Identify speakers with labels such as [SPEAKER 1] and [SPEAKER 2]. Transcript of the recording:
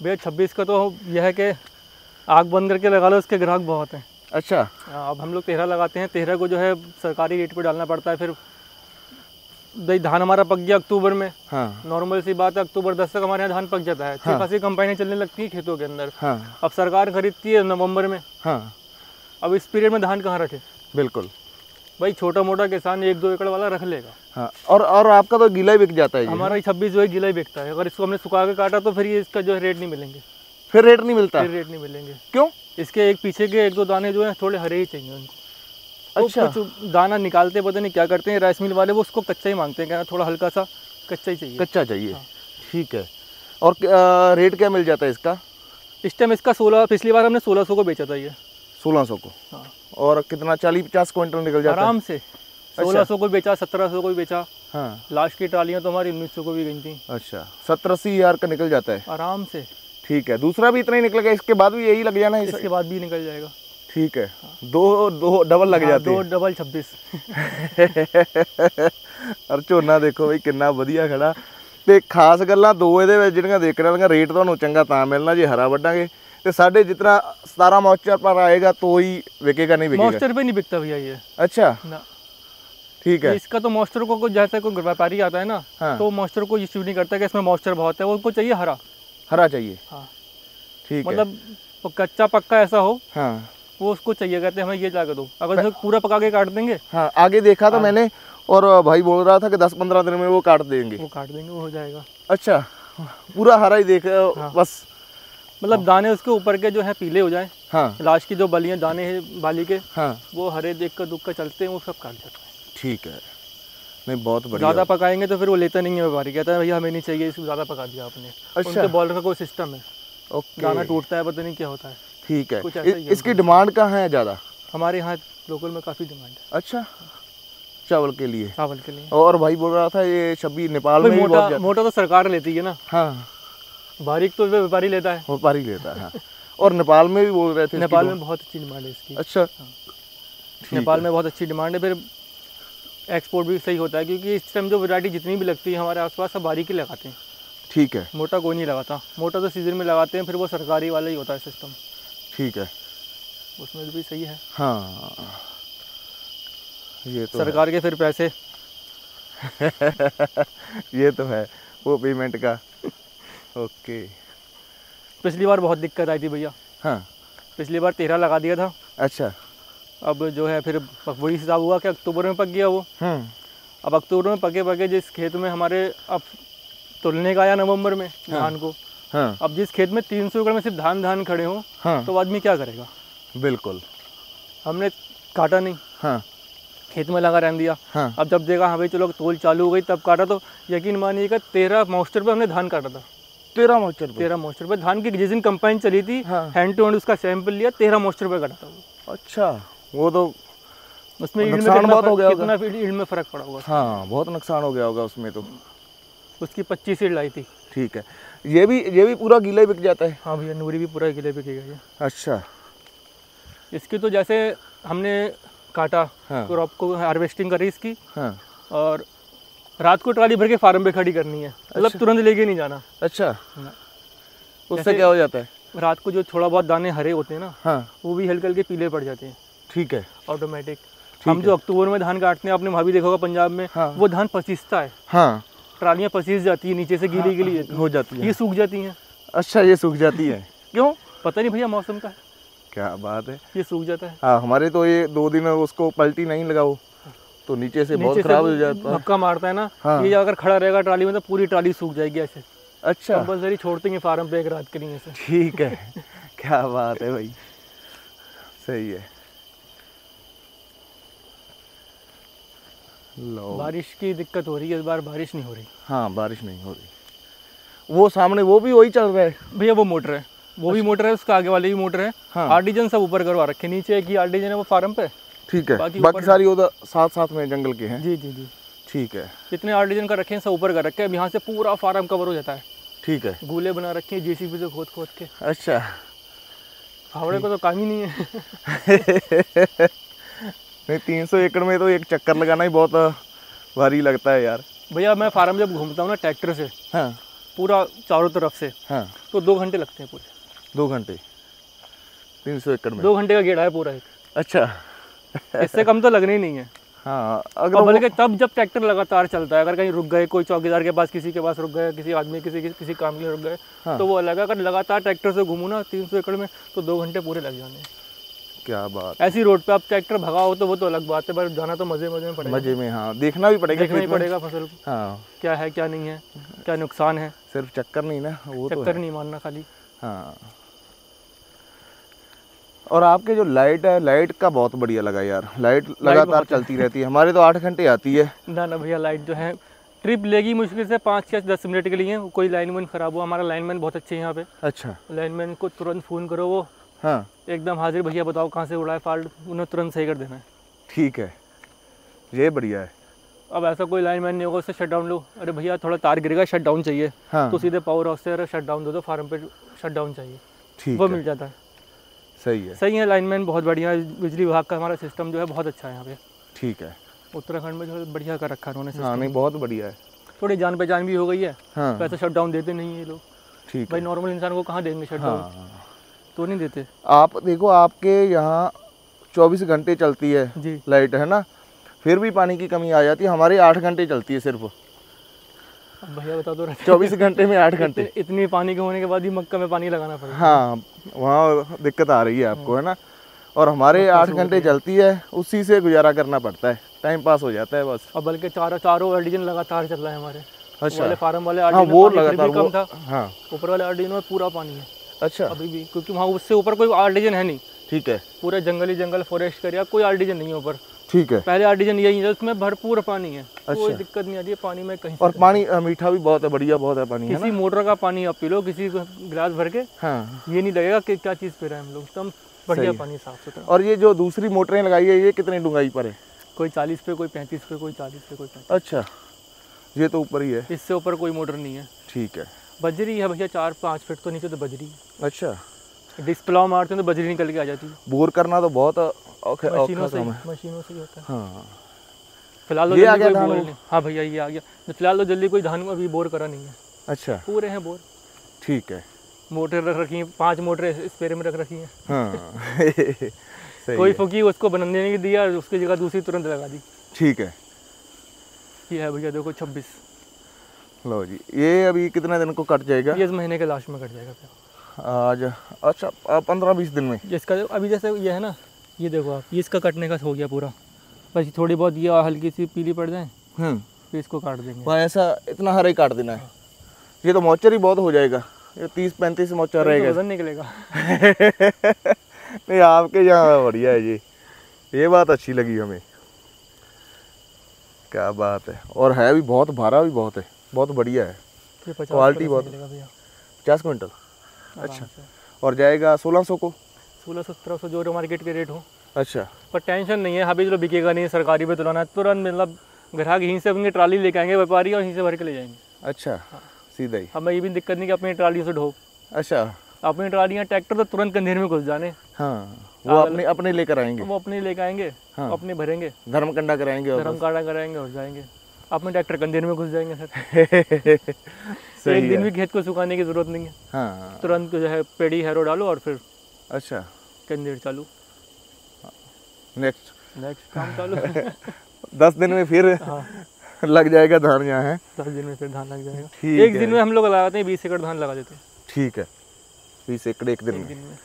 [SPEAKER 1] भैया छब्बीस का तो यह है कि आग बंद करके लगा लो उसके ग्राहक बहुत हैं।
[SPEAKER 2] अच्छा।
[SPEAKER 1] हाँ, अब हम लोग तेरह लगाते हैं तेरह को जो है सरकारी रेट पे डालना पड़ता है फिर दही धान हमारा पक गया अक्टूबर में।
[SPEAKER 2] हाँ।
[SPEAKER 1] नॉर्मल सी बात है अक्टूबर दस तक हमारे यहाँ धान पक जाता है। अच्छी हाँ। खासी कंपाइनें चलने लगती है खेतों के अंदर।
[SPEAKER 2] हाँ।
[SPEAKER 1] अब सरकार खरीदती है नवंबर में।
[SPEAKER 2] हाँ।
[SPEAKER 1] अब इस पीरियड में धान कहाँ रखे?
[SPEAKER 2] बिल्कुल।
[SPEAKER 1] भाई छोटा मोटा किसान एक दो एकड़ वाला रख लेगा।
[SPEAKER 2] हाँ और और आपका तो गीला ही बिक जाता है ये।
[SPEAKER 1] हमारा छब्बीस जो है गीला ही बिकता है। अगर इसको हमने सुखा के काटा तो फिर ये इसका जो है रेट नहीं मिलेंगे।
[SPEAKER 2] फिर रेट नहीं मिलता?
[SPEAKER 1] फिर रेट नहीं मिलेंगे।
[SPEAKER 2] क्यों?
[SPEAKER 1] इसके एक पीछे के एक दो दाने जो है थोड़े हरे ही चाहिए उनको।
[SPEAKER 2] अच्छा।
[SPEAKER 1] कुछ दाना निकालते पता नहीं क्या करते हैं राइस मिल वाले वो उसको कच्चा ही मांगते हैं कहना थोड़ा हल्का सा कच्चा ही चाहिए।
[SPEAKER 2] कच्चा चाहिए। ठीक है। और रेट क्या मिल जाता है इसका?
[SPEAKER 1] इस टाइम इसका सोलह पिछली बार हमने सोलह सौ को बेचा था ये।
[SPEAKER 2] सोलह सौ को
[SPEAKER 1] हाँ
[SPEAKER 2] और कितना चालीस पचास क्विंटल निकल जाता है
[SPEAKER 1] आराम से सोलह सौ को बेचा सत्रह सौ को भी बेचा
[SPEAKER 2] हाँ
[SPEAKER 1] लास्ट की ट्रालियाँ तो हमारी उन्नीस सौ को भी गई थी
[SPEAKER 2] अच्छा सत्तर अस्सी हजार का निकल जाता है
[SPEAKER 1] आराम से
[SPEAKER 2] ठीक है दूसरा भी इतना ही निकलेगा इसके बाद भी यही लग जाना है इस-
[SPEAKER 1] इसके बाद भी निकल जाएगा
[SPEAKER 2] ठीक है दो दो डबल लग
[SPEAKER 1] हाँ,
[SPEAKER 2] जाते
[SPEAKER 1] दो डबल छब्बीस
[SPEAKER 2] ਔਰ ਝੋਨਾ ਦੇਖੋ ਬਈ ਕਿੰਨਾ ਵਧੀਆ ਖੜਾ ਤੇ ਖਾਸ ਗੱਲਾਂ ਦੋ ਇਹਦੇ ਵਿੱਚ ਜਿਹੜੀਆਂ ਦੇਖਣ ਵਾਲੀਆਂ ਰੇਟ ਤੁਹਾਨੂੰ ਚੰਗਾ ਤਾਂ ਮਿਲਣਾ ਜੇ ਹਰਾ ਵੱਢਾਂਗੇ तो साढ़े जितना सतारा मॉइस्चर पर आएगा तो ही बिकेगा नहीं बिकेगा?
[SPEAKER 1] मॉइस्चर पर नहीं बिकता भैया ये।
[SPEAKER 2] अच्छा। ठीक है।
[SPEAKER 1] इसका तो मॉइस्चर को कुछ जैसे कोई व्यापारी आता है ना
[SPEAKER 2] हाँ।
[SPEAKER 1] तो मॉइस्चर को यूज़ नहीं करता कि इसमें मॉइस्चर बहुत है उनको चाहिए हरा।
[SPEAKER 2] हरा चाहिए।
[SPEAKER 1] हाँ।
[SPEAKER 2] ठीक है।
[SPEAKER 1] मतलब कच्चा पक्का ऐसा हो
[SPEAKER 2] हाँ।
[SPEAKER 1] वो उसको चाहिए कहते हैं हमें ये जाकर दो। अगर उसमें पूरा पका के काट देंगे?
[SPEAKER 2] हाँ आगे देखा तो हाँ। मैंने और भाई बोल रहा था कि दस पंद्रह दिन में वो काट देंगे।
[SPEAKER 1] वो काट देंगे वो हो जाएगा।
[SPEAKER 2] अच्छा। पूरा हरा ही देख हाँ। बस।
[SPEAKER 1] मतलब दाने उसके ऊपर के जो है पीले हो जाए।
[SPEAKER 2] हाँ।
[SPEAKER 1] लास्ट की जो बलियाँ दाने हैं बाली के
[SPEAKER 2] हाँ।
[SPEAKER 1] वो हरे देख कर दुख कर चलते हैं वो सब काट जाते हैं।
[SPEAKER 2] ठीक है। नहीं बहुत बढ़िया।
[SPEAKER 1] ज़्यादा पकाएँगे तो फिर वो लेता नहीं है व्यापारी कहता है भैया हमें नहीं चाहिए इसको ज़्यादा पका दिया आपने।
[SPEAKER 2] अच्छा।
[SPEAKER 1] उनके बॉलर का कोई सिस्टम है।
[SPEAKER 2] ओके।
[SPEAKER 1] दाना टूटता है पता नहीं क्या होता है।
[SPEAKER 2] ठीक है।
[SPEAKER 1] कुछ ही है
[SPEAKER 2] इसकी डिमांड कहाँ है ज़्यादा?
[SPEAKER 1] हमारे यहाँ लोकल में काफ़ी डिमांड है।
[SPEAKER 2] अच्छा। चावल के लिए।
[SPEAKER 1] चावल के लिए।
[SPEAKER 2] और भाई बोल रहा था ये छब्बीस नेपाल में
[SPEAKER 1] मोटा मोटा तो सरकार लेती है ना।
[SPEAKER 2] हाँ।
[SPEAKER 1] बारीक तो व्यापारी लेता है।
[SPEAKER 2] व्यापारी लेता है हाँ। और नेपाल में भी बोल रहे थे
[SPEAKER 1] नेपाल में बहुत अच्छी डिमांड है इसकी।
[SPEAKER 2] अच्छा।
[SPEAKER 1] नेपाल में बहुत अच्छी डिमांड है फिर एक्सपोर्ट भी सही होता है क्योंकि इस टाइम जो वैरायटी जितनी भी लगती है हमारे आसपास सब बारीक ही लगाते हैं।
[SPEAKER 2] ठीक है।
[SPEAKER 1] मोटा कोई नहीं लगाता। मोटा तो सीज़न में लगाते हैं फिर वो सरकारी वाला ही होता है सिस्टम
[SPEAKER 2] ठीक है।
[SPEAKER 1] उसमें भी सही है।
[SPEAKER 2] हाँ। ये तो है।
[SPEAKER 1] सरकार के फिर पैसे।
[SPEAKER 2] ये तो है। वो पेमेंट का ओके।
[SPEAKER 1] पिछली बार बहुत दिक्कत आई थी भैया।
[SPEAKER 2] हाँ।
[SPEAKER 1] पिछली बार तेरह लगा दिया था।
[SPEAKER 2] अच्छा।
[SPEAKER 1] अब जो है फिर वही हिसाब हुआ कि अक्टूबर में पक गया वो।
[SPEAKER 2] हम्म।
[SPEAKER 1] अब अक्टूबर में पके पके जिस खेत में हमारे अब तुलने का आया नवंबर में धान को।
[SPEAKER 2] हाँ।
[SPEAKER 1] अब जिस खेत में तीन सौ एकड़ में सिर्फ़ धान धान खड़े हों
[SPEAKER 2] हाँ।
[SPEAKER 1] तो आदमी क्या करेगा?
[SPEAKER 2] बिल्कुल।
[SPEAKER 1] हमने काटा नहीं।
[SPEAKER 2] हाँ।
[SPEAKER 1] खेत में लगा रहने दिया।
[SPEAKER 2] हाँ।
[SPEAKER 1] अब जब देखा हाँ भाई चलो तोल चालू हो गई तब काटा तो यकीन मानिएगा तेरह मॉइस्चर पर हमने धान काटा था।
[SPEAKER 2] तेरह मॉइस्चर
[SPEAKER 1] तेरह मॉइस्चर पे। धान की जिस दिन कंपाइन चली थी। हैंड टू हैंड उसका सैंपल लिया तेरह मॉइस्चर पे काटा था वो।
[SPEAKER 2] अच्छा। वो तो
[SPEAKER 1] उसमें में
[SPEAKER 2] नुकसान बहुत हो
[SPEAKER 1] फर्क-
[SPEAKER 2] गया
[SPEAKER 1] कितना yield में फ़र्क पड़ा होगा
[SPEAKER 2] हाँ बहुत नुकसान हो गया होगा उसमें तो।
[SPEAKER 1] उसकी पच्चीस सीट लाई थी।
[SPEAKER 2] ठीक है। ये भी ये भी पूरा गीला ही बिक जाता है।
[SPEAKER 1] हाँ भैया नूरी भी पूरा गीला गई है
[SPEAKER 2] अच्छा।
[SPEAKER 1] इसकी तो जैसे हमने काटा
[SPEAKER 2] हाँ।
[SPEAKER 1] क्रॉप को हार्वेस्टिंग करी इसकी।
[SPEAKER 2] हाँ।
[SPEAKER 1] और रात को ट्राली भर के फार्म पे खड़ी करनी है। मतलब अच्छा। तुरंत लेके नहीं जाना।
[SPEAKER 2] अच्छा। उससे क्या हो जाता है?
[SPEAKER 1] रात को जो थोड़ा बहुत दाने हरे होते हैं ना
[SPEAKER 2] हाँ।
[SPEAKER 1] वो भी हल्के हल्के पीले पड़ जाते हैं।
[SPEAKER 2] ठीक है।
[SPEAKER 1] ऑटोमेटिक हम जो अक्टूबर में धान काटते हैं आपने वहाँ भी देखा होगा पंजाब में
[SPEAKER 2] हाँ।
[SPEAKER 1] वो धान पसीसता है।
[SPEAKER 2] हाँ।
[SPEAKER 1] ट्रालियाँ पसीस जाती है नीचे से गीली गीली
[SPEAKER 2] हो। जाती
[SPEAKER 1] है
[SPEAKER 2] है।
[SPEAKER 1] ये सूख जाती हैं।
[SPEAKER 2] अच्छा ये सूख जाती है। क्यों?
[SPEAKER 1] पता नहीं भैया मौसम का।
[SPEAKER 2] क्या बात है।
[SPEAKER 1] ये सूख जाता है।
[SPEAKER 2] हाँ हमारे तो ये दो दिन उसको पलटी नहीं लगाओ। तो नीचे से बहुत
[SPEAKER 1] नीचे
[SPEAKER 2] खराब हो जाता है।
[SPEAKER 1] धक्का मारता है ना
[SPEAKER 2] हाँ।
[SPEAKER 1] ये अगर खड़ा रहेगा ट्राली में तो पूरी ट्राली सूख जाएगी ऐसे।
[SPEAKER 2] अच्छा।
[SPEAKER 1] कंपलसरी छोड़ते हैं फार्म पे एक रात के लिए से
[SPEAKER 2] ठीक है। क्या बात है भाई। सही है।
[SPEAKER 1] बारिश की दिक्कत हो रही है इस बार बारिश नहीं हो रही।
[SPEAKER 2] हाँ बारिश नहीं हो रही। वो सामने वो भी वही चल रहा है।
[SPEAKER 1] भैया वो मोटर है। वो भी मोटर है उसका आगे वाली भी मोटर है।
[SPEAKER 2] हाँ।
[SPEAKER 1] आर्टिजन सब ऊपर करवा रखे नीचे एक ही आर्टिजन है वो फार्म पे?
[SPEAKER 2] ठीक है।
[SPEAKER 1] बाकी
[SPEAKER 2] बाकी सारी उधर साथ साथ में जंगल के हैं।
[SPEAKER 1] जी जी जी।
[SPEAKER 2] ठीक है।
[SPEAKER 1] जितने आर्टिजन का रखे हैं सब ऊपर का रखे हैं। अब यहाँ से पूरा फार्म कवर हो जाता है।
[SPEAKER 2] ठीक है।
[SPEAKER 1] गूले बना रखे हैं जेसीबी से खोद खोद के।
[SPEAKER 2] अच्छा।
[SPEAKER 1] फावड़े को तो काम ही नहीं है।
[SPEAKER 2] नहीं तीन सौ एकड़ में तो एक चक्कर लगाना ही बहुत भारी लगता है यार।
[SPEAKER 1] भैया मैं फार्म जब घूमता हूँ ना ट्रैक्टर से
[SPEAKER 2] हाँ।
[SPEAKER 1] पूरा चारों तरफ़ से
[SPEAKER 2] हाँ।
[SPEAKER 1] तो दो घंटे लगते हैं पूरे।
[SPEAKER 2] दो घंटे। तीन सौ एकड़ में।
[SPEAKER 1] दो घंटे का गेड़ा है पूरा एक।
[SPEAKER 2] अच्छा।
[SPEAKER 1] इससे कम तो लगने ही नहीं है।
[SPEAKER 2] हाँ अगर
[SPEAKER 1] बल्कि तब जब ट्रैक्टर लगातार चलता है अगर कहीं रुक गए कोई चौकीदार के पास किसी के पास रुक गए किसी आदमी किसी किसी, किसी काम के लिए रुक गए
[SPEAKER 2] हाँ।
[SPEAKER 1] तो वो अलग है। अगर लगातार ट्रैक्टर से घूमू ना तीन सौ एकड़ में तो दो घंटे पूरे लग जाने।
[SPEAKER 2] क्या बात।
[SPEAKER 1] ऐसी रोड पे आप ट्रैक्टर भगाओ तो वो तो अलग बात है पर जाना तो मज़े मज़े में पड़ेगा।
[SPEAKER 2] मज़े में हाँ देखना भी पड़ेगा
[SPEAKER 1] देखना ही पड़ेगा फ़सल को।
[SPEAKER 2] हाँ।
[SPEAKER 1] क्या है क्या नहीं है क्या नुकसान है।
[SPEAKER 2] सिर्फ़ चक्कर नहीं ना वो तो
[SPEAKER 1] चक्कर नहीं मानना खाली।
[SPEAKER 2] हाँ। और आपके जो लाइट है लाइट का बहुत बढ़िया लगा यार। लाइट लगातार चलती रहती है। हमारे तो आठ घंटे आती है।
[SPEAKER 1] ना ना भैया लाइट जो है ट्रिप लेगी मुश्किल से पाँच या दस मिनट के लिए। कोई लाइन लाइनमैन ख़राब हुआ हमारा लाइनमैन बहुत अच्छे हैं यहाँ पे।
[SPEAKER 2] अच्छा।
[SPEAKER 1] लाइनमैन को तुरंत फ़ोन करो वो।
[SPEAKER 2] हाँ।
[SPEAKER 1] एकदम हाजिर भैया बताओ कहाँ से उड़ा है फाल्ट? उन्हें तुरंत सही कर देना है।
[SPEAKER 2] ठीक है। ये बढ़िया है।
[SPEAKER 1] अब ऐसा कोई लाइन मैन नहीं होगा उससे शट डाउन लो। अरे भैया थोड़ा तार गिरेगा शट डाउन चाहिए।
[SPEAKER 2] हाँ।
[SPEAKER 1] तो सीधे पावर हाउस से अरे शट डाउन दे दो फार्म पे शट डाउन चाहिए।
[SPEAKER 2] ठीक
[SPEAKER 1] वो मिल जाता है।
[SPEAKER 2] सही है।
[SPEAKER 1] सही है लाइनमैन बहुत बढ़िया है। बिजली विभाग का हमारा सिस्टम जो है बहुत अच्छा है यहाँ पे।
[SPEAKER 2] ठीक है।
[SPEAKER 1] उत्तराखंड में जो है बढ़िया कर रखा है उन्होंने
[SPEAKER 2] हाँ नहीं बहुत बढ़िया है।
[SPEAKER 1] थोड़ी जान पहचान भी हो गई है।
[SPEAKER 2] हाँ।
[SPEAKER 1] वैसे शट डाउन देते नहीं है लोग।
[SPEAKER 2] ठीक
[SPEAKER 1] भाई नॉर्मल इंसान को कहाँ देंगे शट डाउन
[SPEAKER 2] हाँ।
[SPEAKER 1] तो नहीं देते।
[SPEAKER 2] आप देखो आपके यहाँ चौबीस घंटे चलती है
[SPEAKER 1] जी।
[SPEAKER 2] लाइट है ना? फिर भी पानी की कमी आ जाती है। हमारे आठ घंटे चलती है सिर्फ़।
[SPEAKER 1] भैया बता दो
[SPEAKER 2] चौबीस घंटे में आठ घंटे।
[SPEAKER 1] इतने- इतनी पानी के होने के बाद ही मक्का में पानी लगाना पड़ेगा।
[SPEAKER 2] हाँ वहाँ दिक्कत आ रही है आपको है ना? और हमारे आठ घंटे चलती है उसी से गुजारा करना पड़ता है। टाइम पास हो जाता है बस।
[SPEAKER 1] और बल्कि चारों चारों ऑर्डिजन लगातार चल रहा है हमारे।
[SPEAKER 2] अच्छा।
[SPEAKER 1] वाले फार्म वाले
[SPEAKER 2] हाँ वो लगातार
[SPEAKER 1] कम था।
[SPEAKER 2] हाँ।
[SPEAKER 1] ऊपर वाले ऑर्डिजन में पूरा पानी है।
[SPEAKER 2] अच्छा।
[SPEAKER 1] अभी भी क्योंकि वहाँ उससे ऊपर कोई ऑर्डिजन है नहीं।
[SPEAKER 2] ठीक है।
[SPEAKER 1] पूरा जंगली जंगल फॉरेस्ट एरिया कोई ऑर्डिजन नहीं है ऊपर।
[SPEAKER 2] ठीक है।
[SPEAKER 1] पहले ऑर्डिजन यही है उसमें भरपूर पानी है। कोई
[SPEAKER 2] अच्छा।
[SPEAKER 1] दिक्कत नहीं आती है पानी में कहीं
[SPEAKER 2] और पानी मीठा भी बहुत है बढ़िया बहुत है पानी है
[SPEAKER 1] किसी मोटर का पानी आप पी लो किसी गिलास भर के
[SPEAKER 2] हाँ।
[SPEAKER 1] ये नहीं लगेगा कि क्या चीज़ पी रहे हैं हम लोग। एकदम बढ़िया पानी साफ़ सुथरा
[SPEAKER 2] और ये जो दूसरी मोटरें लगाई है ये कितनी डूंगाई पर है?
[SPEAKER 1] कोई चालीस पे कोई पैंतीस पे कोई चालीस पे कोई पैंतीस।
[SPEAKER 2] अच्छा। ये तो ऊपर ही है।
[SPEAKER 1] इससे ऊपर कोई मोटर नहीं है।
[SPEAKER 2] ठीक है।
[SPEAKER 1] बजरी है भैया चार पाँच फीट तो नीचे तो बजरी।
[SPEAKER 2] अच्छा।
[SPEAKER 1] डिस्प्लाव मारते हैं तो बजरी निकल के आ जाती है।
[SPEAKER 2] बोर करना तो बहुत
[SPEAKER 1] मशीनों से मशीनों से ही होता है।
[SPEAKER 2] हाँ।
[SPEAKER 1] फ़िलहाल तो
[SPEAKER 2] ये आ गया धान
[SPEAKER 1] हाँ भैया ये आ गया। फ़िलहाल तो जल्दी कोई धान अभी बोर करा नहीं है।
[SPEAKER 2] अच्छा।
[SPEAKER 1] पूरे हैं बोर।
[SPEAKER 2] ठीक है।
[SPEAKER 1] मोटर रख रखी हैं पाँच मोटरें स्पेयर में रख रखी हैं।
[SPEAKER 2] हाँ।
[SPEAKER 1] कोई फुकी उसको बनने नहीं दिया उसकी जगह दूसरी तुरंत लगा दी।
[SPEAKER 2] ठीक है।
[SPEAKER 1] ये है भैया देखो छब्बीस।
[SPEAKER 2] लो जी ये अभी कितने दिन को कट जाएगा?
[SPEAKER 1] ये इस महीने के लास्ट में कट जाएगा
[SPEAKER 2] आज अच्छा पंद्रह बीस दिन में।
[SPEAKER 1] जिसका अभी जैसे ये है ना ये देखो आप ये इसका कटने का हो गया पूरा। बस थोड़ी बहुत ये हल्की सी पीली पड़ जाए
[SPEAKER 2] हम्म।
[SPEAKER 1] फिर इसको काट देंगे।
[SPEAKER 2] वहाँ ऐसा इतना हरा ही काट देना है। ये तो मॉइस्चर ही बहुत हो जाएगा। ये तीस पैंतीस मॉइस्चर
[SPEAKER 1] तो
[SPEAKER 2] रहेगा।
[SPEAKER 1] वज़न निकलेगा।
[SPEAKER 2] नहीं आपके यहाँ बढ़िया है जी। ये बात अच्छी लगी हमें। क्या बात है। और है भी बहुत भारा भी बहुत है। बहुत बढ़िया है। क्वालिटी बहुत-
[SPEAKER 1] भैया।
[SPEAKER 2] पचास क्विंटल?
[SPEAKER 1] अच्छा।
[SPEAKER 2] और जाएगा सोलह सौ को?
[SPEAKER 1] सोलह सत्रह सौ जो मार्केट के रेट हो।
[SPEAKER 2] अच्छा।
[SPEAKER 1] पर टेंशन नहीं है अभी चलो बिकेगा नहीं सरकारी पे तुलाना है। तुरंत मतलब ग्राहक यहीं से अपनी ट्राली लेके आएँगे व्यापारी और यहीं से भर के ले जाएँगे।
[SPEAKER 2] अच्छा सीधा ही।
[SPEAKER 1] हमें ये भी दिक्कत नहीं कि अपनी ट्राली से ढो
[SPEAKER 2] अच्छा।
[SPEAKER 1] अपनी ट्रालियाँ ट्रैक्टर तो तुरंत कंधेर में घुस जाने।
[SPEAKER 2] हाँ वो अपने अपने लेकर आएँगे।
[SPEAKER 1] वो अपने लेके आएँगे
[SPEAKER 2] हाँ।
[SPEAKER 1] अपने भरेंगे।
[SPEAKER 2] धर्म कंडा कराएँगे
[SPEAKER 1] धर्म काटा कराएँगे और जाएँगे। अपने ट्रैक्टर कंधेर में घुस जाएँगे सर।
[SPEAKER 2] सही
[SPEAKER 1] एक दिन भी खेत को सुखाने की ज़रूरत नहीं है।
[SPEAKER 2] हाँ।
[SPEAKER 1] तुरंत जो है पेड़ी हैरो डालो और फिर
[SPEAKER 2] अच्छा।
[SPEAKER 1] कंधेर चालू।
[SPEAKER 2] नेक्स्ट
[SPEAKER 1] नेक्स्ट काम चालू।
[SPEAKER 2] दस दिन में फिर
[SPEAKER 1] हाँ।
[SPEAKER 2] लग जाएगा धान यहाँ है।
[SPEAKER 1] दस दिन में फिर धान लग जाएगा।
[SPEAKER 2] ठीक
[SPEAKER 1] एक दिन में हम लोग लगाते हैं बीस एकड़ धान लगा देते हैं।
[SPEAKER 2] ठीक है। बीस एकड़ एक
[SPEAKER 1] दिन में।